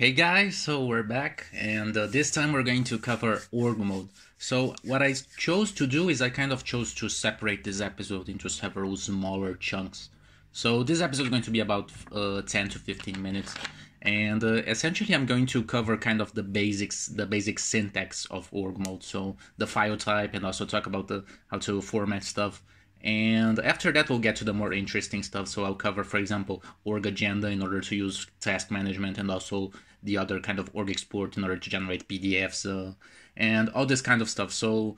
Hey guys, so we're back and uh, this time we're going to cover org mode. So what I chose to do is I kind of chose to separate this episode into several smaller chunks. So this episode is going to be about uh, 10 to 15 minutes and uh, essentially I'm going to cover kind of the basics, the basic syntax of org mode. So the file type and also talk about the how to format stuff and after that, we'll get to the more interesting stuff. So I'll cover, for example, org agenda in order to use task management and also the other kind of org export in order to generate PDFs uh, and all this kind of stuff. So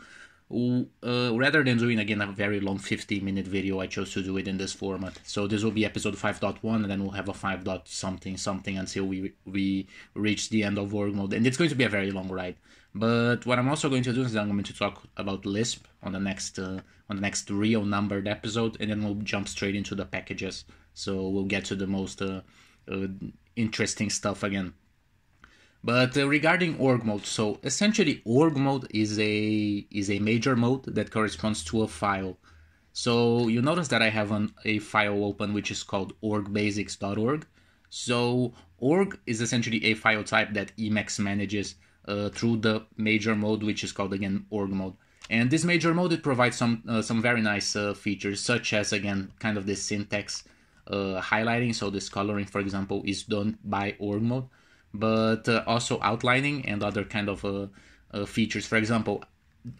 uh, rather than doing again a very long 50 minute video, I chose to do it in this format. So this will be episode 5.1 and then we'll have a 5. something something until we we reach the end of org mode. And it's going to be a very long ride. But what I'm also going to do is I'm going to talk about Lisp on the next uh, on the next real numbered episode, and then we'll jump straight into the packages. So we'll get to the most uh, uh, interesting stuff again. But uh, regarding org mode, so essentially org mode is a is a major mode that corresponds to a file. So you notice that I have an, a file open which is called orgbasics.org. So org is essentially a file type that Emacs manages uh, through the major mode, which is called again org mode. And this major mode it provides some uh, some very nice uh, features, such as again kind of this syntax uh, highlighting. So this coloring, for example, is done by org mode, but uh, also outlining and other kind of uh, features. For example,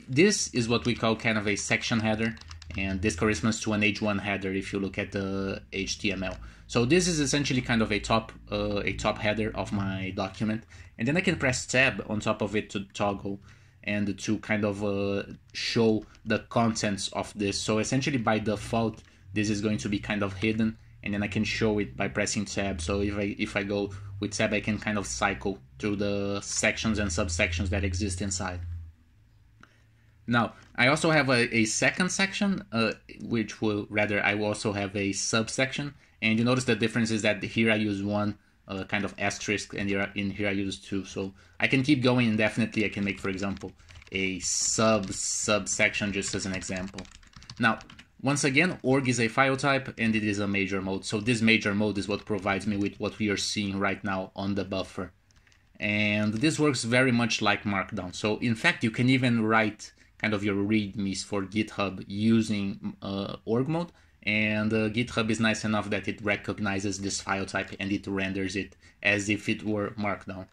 this is what we call kind of a section header, and this corresponds to an H1 header if you look at the HTML. So this is essentially kind of a top uh, a top header of my document, and then I can press tab on top of it to toggle and to kind of uh, show the contents of this. So essentially by default, this is going to be kind of hidden, and then I can show it by pressing tab. So if I if I go with tab, I can kind of cycle through the sections and subsections that exist inside. Now, I also have a, a second section, uh, which will rather I also have a subsection, and you notice the difference is that here I use one uh, kind of asterisk and here, in here I use two. So I can keep going indefinitely. I can make, for example, a sub subsection just as an example. Now, once again, org is a file type and it is a major mode. So this major mode is what provides me with what we are seeing right now on the buffer. And this works very much like Markdown. So in fact, you can even write kind of your readmes for GitHub using uh, org mode and uh, GitHub is nice enough that it recognizes this file type and it renders it as if it were Markdown.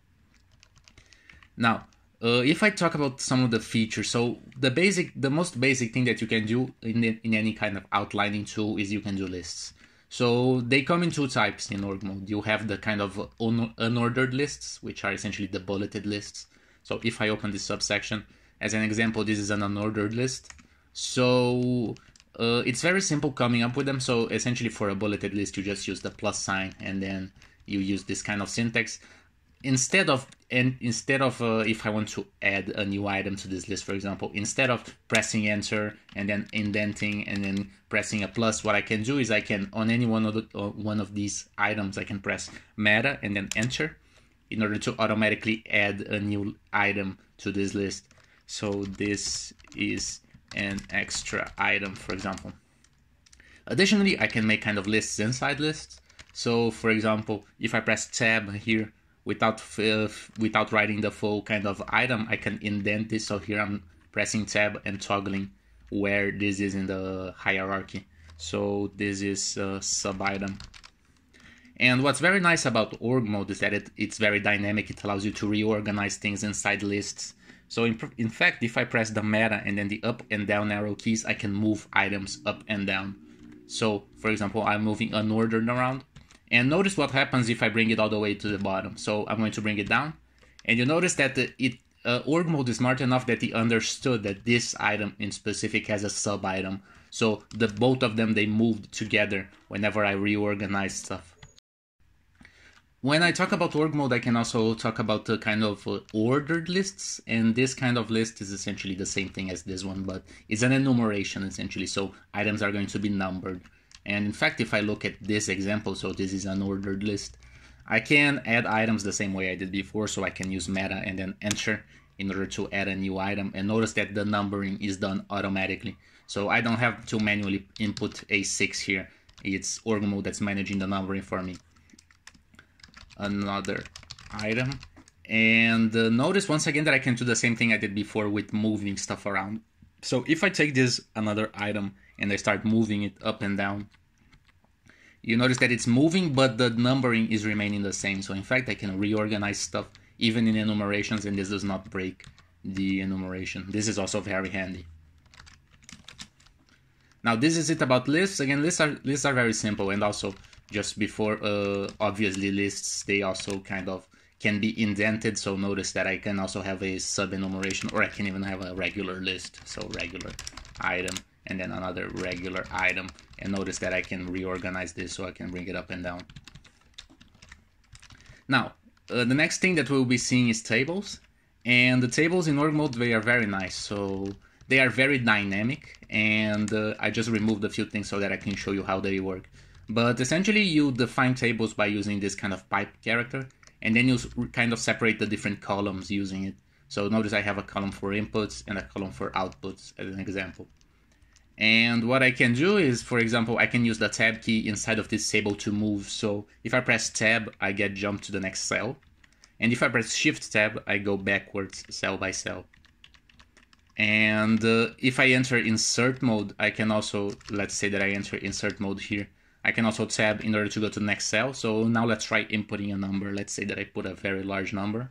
Now, uh, if I talk about some of the features, so the basic, the most basic thing that you can do in, the, in any kind of outlining tool is you can do lists. So they come in two types in org mode. You have the kind of un- unordered lists, which are essentially the bulleted lists. So if I open this subsection, as an example, this is an unordered list. So uh, it's very simple coming up with them. So essentially for a bulleted list, you just use the plus sign and then you use this kind of syntax. Instead of and instead of uh, if I want to add a new item to this list, for example, instead of pressing enter and then indenting and then pressing a plus, what I can do is I can on any one of the, uh, one of these items I can press meta and then enter in order to automatically add a new item to this list. So this is an extra item, for example. Additionally, I can make kind of lists inside lists. So, for example, if I press tab here without uh, without writing the full kind of item, I can indent this. So here I'm pressing tab and toggling where this is in the hierarchy. So this is a sub item. And what's very nice about org mode is that it, it's very dynamic. It allows you to reorganize things inside lists so in, in fact, if I press the meta and then the up and down arrow keys, I can move items up and down. So for example, I'm moving unordered around. And notice what happens if I bring it all the way to the bottom. So I'm going to bring it down. And you notice that the, it uh, org mode is smart enough that he understood that this item in specific has a sub item. So the both of them they moved together whenever I reorganize stuff. When I talk about org mode, I can also talk about the kind of uh, ordered lists, and this kind of list is essentially the same thing as this one, but it's an enumeration essentially, so items are going to be numbered. And in fact, if I look at this example, so this is an ordered list, I can add items the same way I did before, so I can use meta and then enter in order to add a new item, and notice that the numbering is done automatically. So I don't have to manually input a 6 here, it's org mode that's managing the numbering for me another item. And uh, notice once again that I can do the same thing I did before with moving stuff around. So if I take this another item and I start moving it up and down, you notice that it's moving, but the numbering is remaining the same. So in fact, I can reorganize stuff even in enumerations and this does not break the enumeration. This is also very handy. Now this is it about lists. Again, lists are lists are very simple and also just before uh, obviously lists they also kind of can be indented. So notice that I can also have a sub enumeration or I can even have a regular list. So regular item and then another regular item. And notice that I can reorganize this so I can bring it up and down. Now, uh, the next thing that we'll be seeing is tables. And the tables in org mode, they are very nice. So they are very dynamic and uh, I just removed a few things so that I can show you how they work. But essentially you define tables by using this kind of pipe character and then you kind of separate the different columns using it. So notice I have a column for inputs and a column for outputs as an example. And what I can do is, for example, I can use the tab key inside of this table to move. So if I press tab, I get jumped to the next cell. And if I press shift tab, I go backwards cell by cell. And uh, if I enter insert mode, I can also, let's say that I enter insert mode here. I can also tab in order to go to the next cell. So now let's try inputting a number. Let's say that I put a very large number.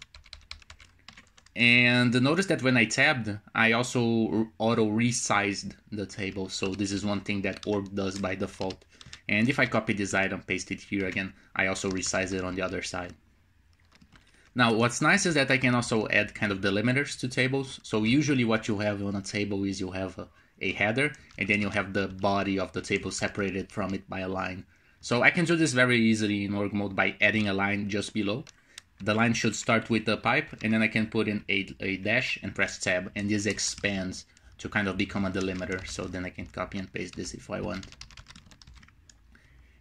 And notice that when I tabbed, I also auto resized the table. So this is one thing that org does by default. And if I copy this item, paste it here again, I also resize it on the other side. Now, what's nice is that I can also add kind of delimiters to tables. So usually what you have on a table is you have a, a header, and then you have the body of the table separated from it by a line. So I can do this very easily in org mode by adding a line just below. The line should start with the pipe, and then I can put in a, a dash and press tab, and this expands to kind of become a delimiter. So then I can copy and paste this if I want.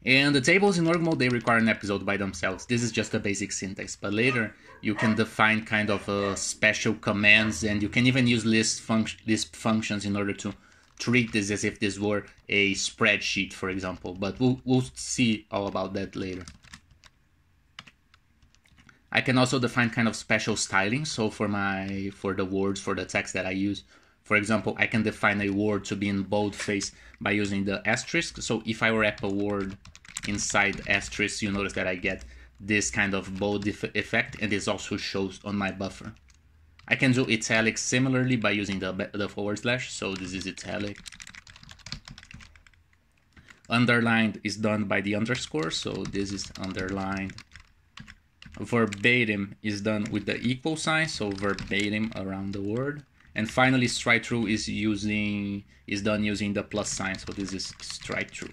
And the tables in org mode, they require an episode by themselves. This is just a basic syntax, but later you can define kind of uh, special commands and you can even use Lisp, func Lisp functions in order to treat this as if this were a spreadsheet, for example. But we'll, we'll see all about that later. I can also define kind of special styling. So for my for the words for the text that I use, for example, I can define a word to be in boldface by using the asterisk. So if I wrap a word inside asterisk, you notice that I get this kind of bold effect and this also shows on my buffer. I can do italic similarly by using the, the forward slash, so this is italic. Underlined is done by the underscore, so this is underlined. Verbatim is done with the equal sign, so verbatim around the word. And finally, strike through is using is done using the plus sign. So this is strike through.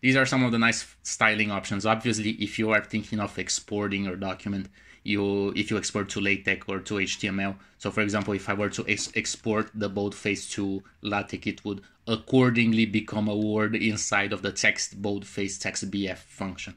These are some of the nice styling options. Obviously, if you are thinking of exporting your document, you if you export to LaTeX or to HTML. So for example, if I were to ex export the boldface to LaTeX, it would accordingly become a word inside of the text boldface text BF function.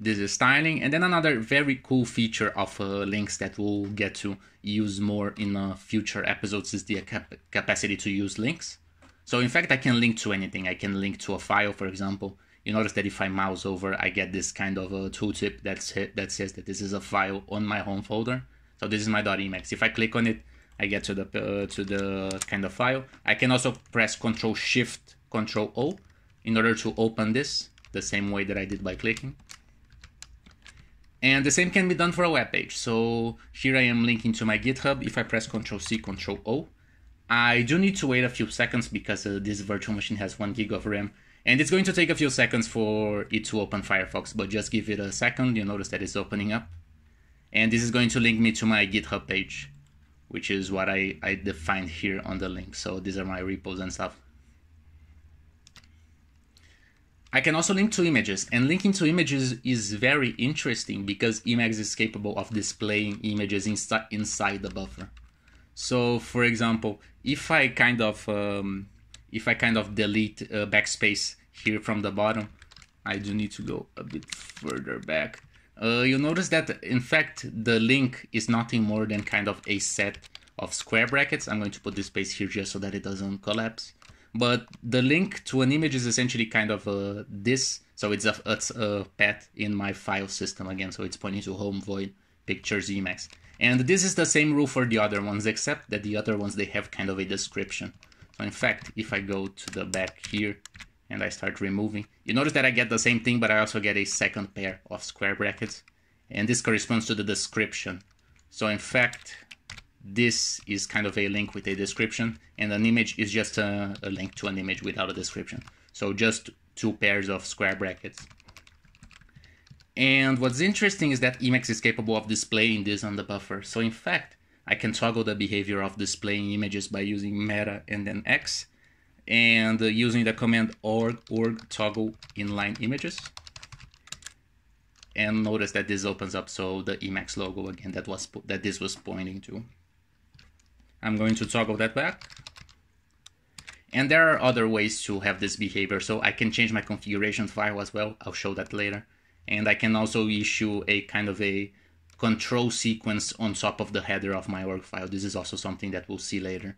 This is styling. And then another very cool feature of uh, links that we'll get to use more in uh, future episodes is the cap capacity to use links. So in fact, I can link to anything. I can link to a file, for example. You notice that if I mouse over, I get this kind of a tooltip that's that says that this is a file on my home folder. So this is my .emacs. If I click on it, I get to the uh, to the kind of file. I can also press Control Shift Control O in order to open this the same way that I did by clicking. And the same can be done for a web page. So here I am linking to my GitHub. If I press Ctrl C, Ctrl O, I do need to wait a few seconds because uh, this virtual machine has one gig of RAM. And it's going to take a few seconds for it to open Firefox, but just give it a second. You'll notice that it's opening up. And this is going to link me to my GitHub page, which is what I, I defined here on the link. So these are my repos and stuff. I can also link to images, and linking to images is very interesting because Emacs is capable of displaying images insi inside the buffer. So, for example, if I kind of um, if I kind of delete uh, backspace here from the bottom, I do need to go a bit further back. Uh, you'll notice that in fact the link is nothing more than kind of a set of square brackets. I'm going to put this space here just so that it doesn't collapse. But the link to an image is essentially kind of uh, this. So it's a, it's a path in my file system again. So it's pointing to home void pictures Emacs. And this is the same rule for the other ones, except that the other ones, they have kind of a description. So in fact, if I go to the back here and I start removing, you notice that I get the same thing, but I also get a second pair of square brackets. And this corresponds to the description. So in fact, this is kind of a link with a description, and an image is just a, a link to an image without a description. So just two pairs of square brackets. And what's interesting is that Emacs is capable of displaying this on the buffer. So in fact, I can toggle the behavior of displaying images by using meta and then x, and uh, using the command org, org toggle inline images. And notice that this opens up so the Emacs logo again that was that this was pointing to. I'm going to toggle that back. And there are other ways to have this behavior. So I can change my configuration file as well. I'll show that later. And I can also issue a kind of a control sequence on top of the header of my org file. This is also something that we'll see later.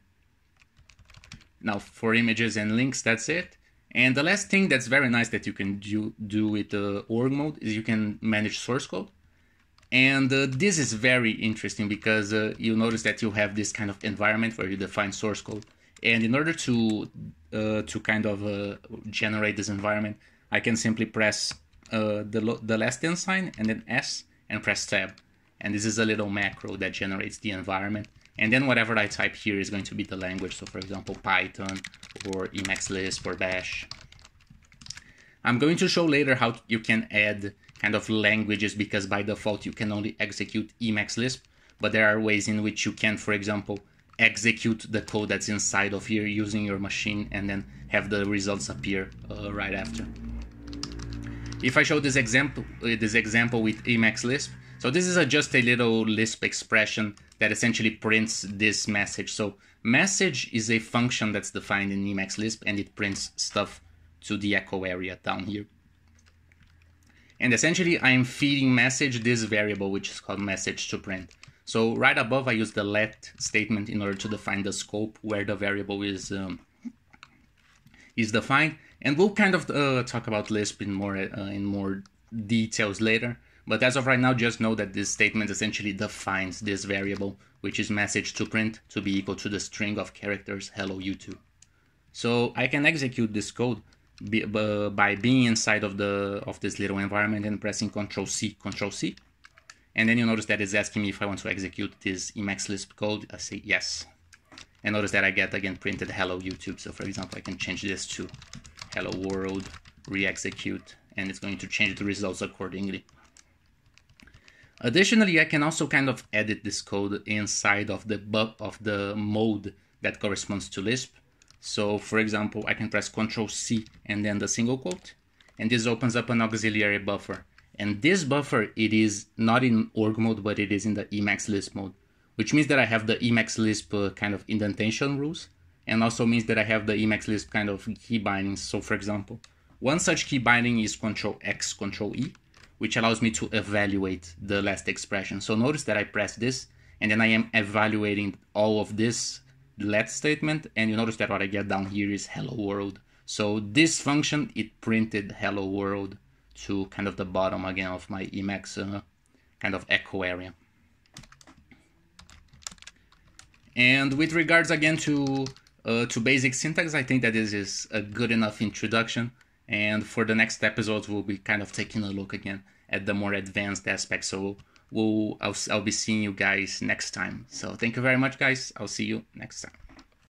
Now for images and links, that's it. And the last thing that's very nice that you can do, do with the org mode is you can manage source code. And uh, this is very interesting because uh, you notice that you have this kind of environment where you define source code. And in order to uh, to kind of uh, generate this environment, I can simply press uh, the, the less than sign and then S and press tab. And this is a little macro that generates the environment. And then whatever I type here is going to be the language. So for example, Python or Emacs Lisp or Bash. I'm going to show later how you can add kind of languages because by default you can only execute Emacs Lisp, but there are ways in which you can, for example, execute the code that's inside of here using your machine and then have the results appear uh, right after. If I show this example, uh, this example with Emacs Lisp, so this is a, just a little Lisp expression that essentially prints this message. So message is a function that's defined in Emacs Lisp and it prints stuff to the echo area down here. And essentially I'm feeding message this variable, which is called message to print. So right above, I use the let statement in order to define the scope where the variable is um, is defined. And we'll kind of uh, talk about Lisp in more uh, in more details later. But as of right now, just know that this statement essentially defines this variable, which is message to print to be equal to the string of characters hello you YouTube. So I can execute this code uh, by being inside of the of this little environment and pressing Control C, Control C. And then you notice that it's asking me if I want to execute this Emacs Lisp code. I say yes. And notice that I get again printed hello YouTube. So for example, I can change this to hello world, re-execute, and it's going to change the results accordingly. Additionally, I can also kind of edit this code inside of the of the mode that corresponds to Lisp. So for example, I can press Control C and then the single quote, and this opens up an auxiliary buffer. And this buffer, it is not in org mode, but it is in the Emacs Lisp mode, which means that I have the Emacs Lisp uh, kind of indentation rules, and also means that I have the Emacs Lisp kind of key bindings. So for example, one such key binding is Control X, Control E, which allows me to evaluate the last expression. So notice that I press this, and then I am evaluating all of this let statement and you notice that what I get down here is hello world. So this function, it printed hello world to kind of the bottom again of my Emacs uh, kind of echo area. And with regards again to uh, to basic syntax, I think that this is a good enough introduction. And for the next episodes, we'll be kind of taking a look again at the more advanced aspects. So we'll I'll, I'll be seeing you guys next time. So thank you very much, guys. I'll see you next time.